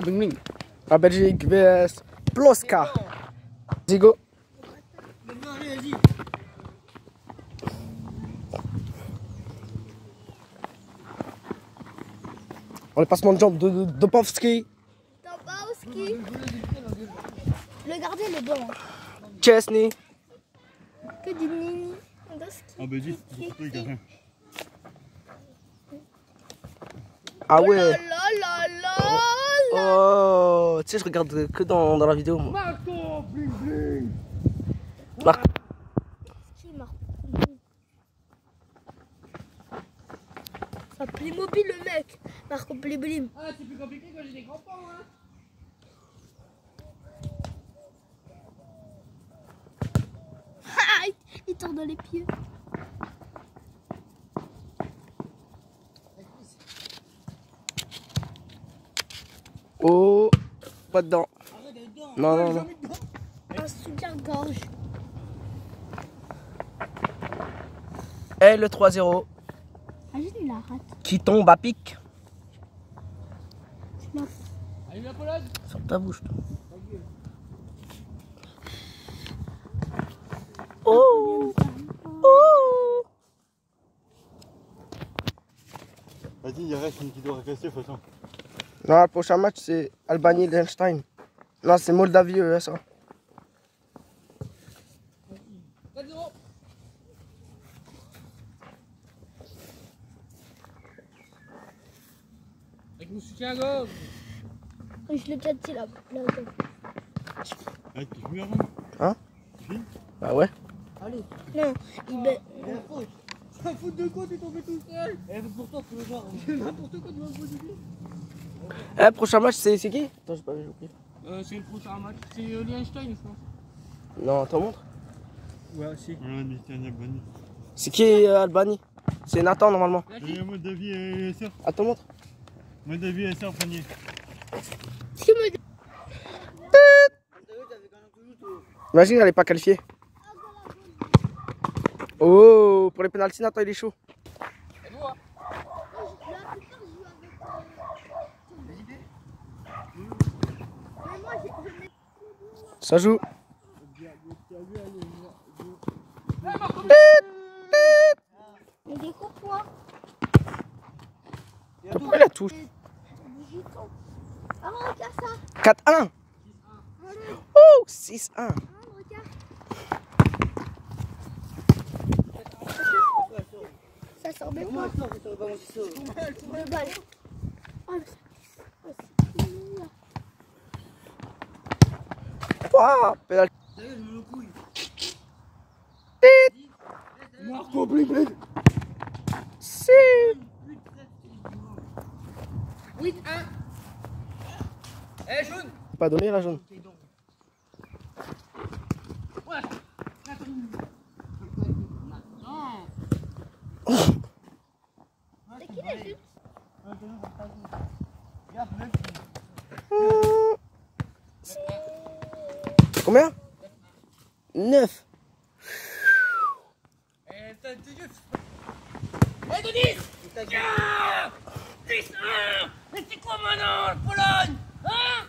Bling. La Belgique vs Ploska. Zigo. On le passement de jambes de de- Dopovski. Tabowski. Le gardien est bon. Chesney. Que du nini. Il y a rien. Ah Oh ouais. Oh, tu sais, je regarde que dans, dans la vidéo. moi. Marco, bling bling Marc- Qui marque Ça Playmobil le mec. Marco Playmobil. Ah, c'est plus compliqué quand j'ai des crampons, hein. Ah, il- il tourne dans les pieds. Oh, pas dedans. Non, non, non. Un soutien-gorge. Et le 3-0 Imagine, il la rate. qui tombe à pic. Allez, la Pologne. Sur ta bouche. toi. Oh, oh. Vas-y, il reste une qui doit rester de toute façon. Non, le prochain match c'est Albanie-Liechtenstein. Non, c'est Moldavie, eux, ça. 4-0. Avec mon soutien à gauche. Je l'ai déjà dit là. là. Ah, tu fumes avant Bah ouais. Non, il met. Un foot de quoi, t'es tombé tout seul Eh, pourtant, faut le voir. N'importe quoi, tu vas me poser Eh, prochain match c'est c'est qui? Attends, j'ai pas vu, j'ai oublié. Euh, c'est le prochain match. C'est euh, Liechtenstein, je pense. Non, t'en montre. Ouais, si. C'est un Albanie. C'est qui euh, Albanie? C'est Nathan normalement. Il y a Moldavie et. Ah, montre. Moldavie et Sœur, premier. Qui me dit Imagine, elle est pas qualifiée. Oh, pour les pénaltys, Nathan il est chaud. Ça joue. Mais Pourquoi la touche Ah, regarde ça 4-1. Oh, 6-1. Ah, regarde Ça sort de. Oh, mais ça- oh, c'est mignon. Ouah, pénalty. Marco Blibli. Si. 8-1. Eh, jaune. Pas donné la jaune. Ouais. Non. C'est qui les jupes Combien? 9. Eh, t'as t'es juste. Eh, Denis 10-1 Mais c'est quoi maintenant, la Pologne Hein?